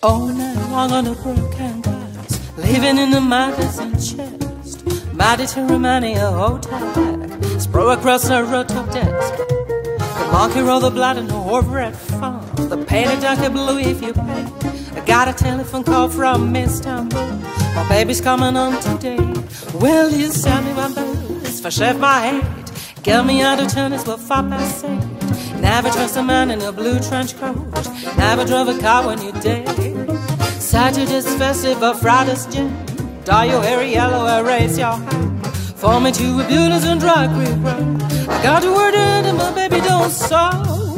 All night long on the broken glass, living in the and chest. Mediterranean hotel sprawl across the rooftop desk. The monkey roll the blood and the horse fun. The painted junkie blue if you pay. I got a telephone call from Istanbul. My baby's coming on today. Will you send me one booze for chef my head? Give me out of tennis for five past eight. Never trust a man in a blue trench coat. Never drove a car when you did. Saturday's festival, Friday's gym. Dye your hair yellow, erase your hand. Fall me to a beauty's and dry creek road. I got the word in and my baby don't solve.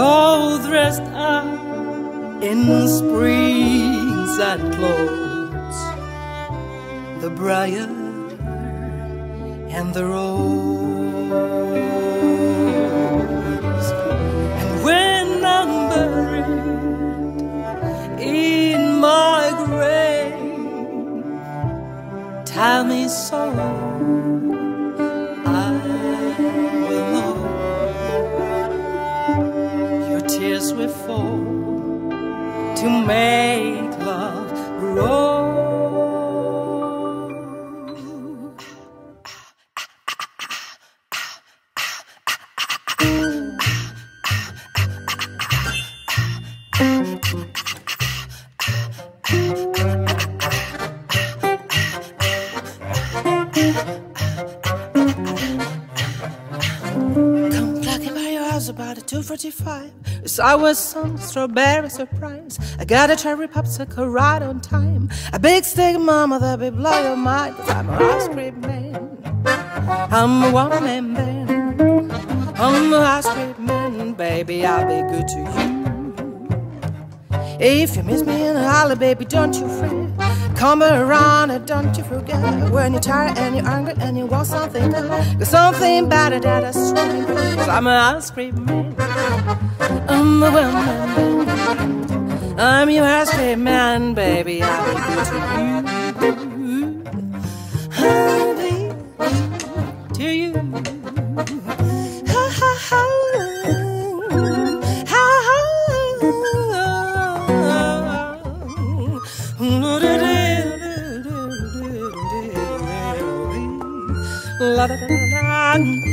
All dressed up in springs and clothes. The briar and the rose. And when I'm buried in my grave tell me so will fall to make love grow. 245. It's our some strawberry surprise. I got a cherry popsicle right on time. A big stick, mama, that will blow your mind. Cause I'm an ice cream man. I'm a one man band. I'm an ice cream man, baby. I'll be good to you. If you miss me in a holler, baby, don't you fret. Come around and don't you forget when you're tired and you're angry and you want something better. There's something better that is strong. Cause I'm an ice cream man. I'm a one man. I'm your ice cream man, baby. I'll be good to you. la da da da